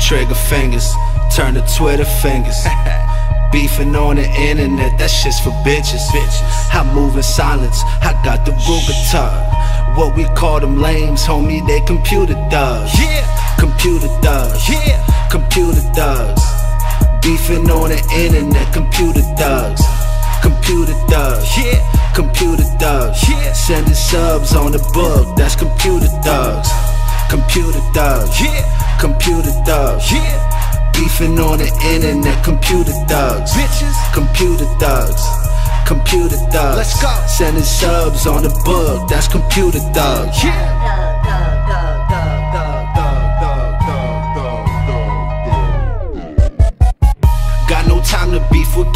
Trigger fingers, turn to Twitter fingers. Beefing on the internet, that shit's for bitches. bitches. I'm moving silence, I got the Ruger. What we call them lames, homie, they computer thugs. Yeah. Computer thugs. Yeah. Computer thugs. Beefing on the internet, computer thugs. Computer thugs. Yeah, computer thugs. Yeah, sending subs on the book, that's computer thugs. Computer thugs. Yeah, computer thugs. Yeah, beefing on the internet, computer thugs. Bitches, computer thugs. Computer thugs. Let's go. Sending subs on the book, that's computer thugs. Yeah.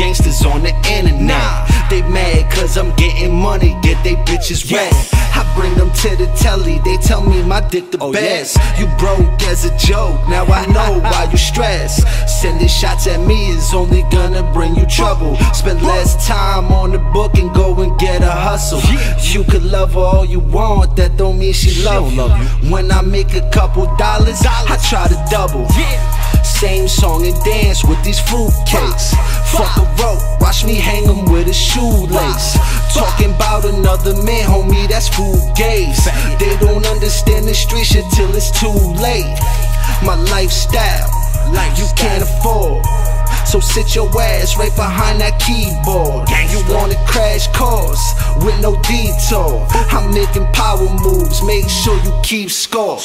Gangsters on the internet. They mad cause I'm getting money, get they bitches wet. I bring them to the telly, they tell me my dick the oh, best. Yeah. You broke as a joke, now I know why you stress. Sending shots at me is only gonna bring you trouble. Spend less time on the book and go and get a hustle. You could love her all you want, that don't mean she, she love, you. love you. When I make a couple dollars, dollars. I try to double. Yeah. Same song and dance with these fruitcakes. Fuck a rope, watch me hang them with a shoelace. Talking about another man, homie, that's food gaze. They don't understand the street shit till it's too late. My lifestyle, like you can't afford. So sit your ass right behind that keyboard. You want a crash course with no detour. I'm making power moves, make sure you keep score.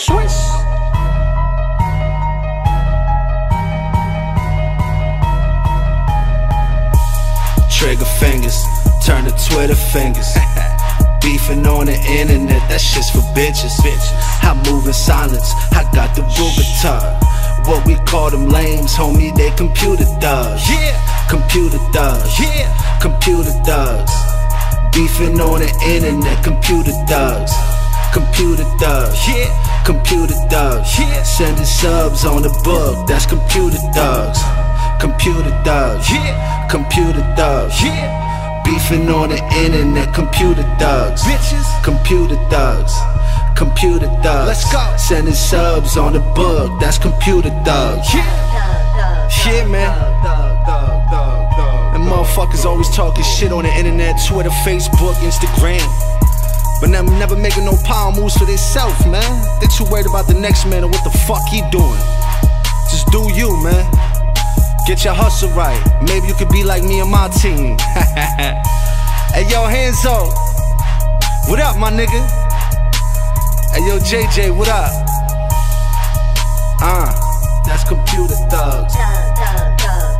Trigger fingers, turn to Twitter fingers. Beefing on the internet, that shit's for bitches. bitches. I move in silence, I got the Ruger What we call them lames, homie, they computer thugs. Yeah, computer thugs. Yeah, computer thugs. Beefing on the internet, computer thugs. Computer thugs. Yeah, computer thugs. Yeah, sending subs on the book, that's computer thugs. Computer thugs. Yeah. Computer thugs. Yeah. Beefing on the internet. Computer thugs. Bitches. Computer thugs. Computer thugs. Let's go. Sending subs on the book. That's computer thugs. Yeah. Shit, man. And motherfuckers always talking shit on the internet, Twitter, Facebook, Instagram. But them never making no power moves for themselves, man. They too worried about the next man and what the fuck he doing. Just do you, man. Get your hustle right. Maybe you could be like me and my team. hey, yo, hands up. What up, my nigga? Hey, yo, JJ, what up? Uh, that's computer thugs. Thug, thug, thug.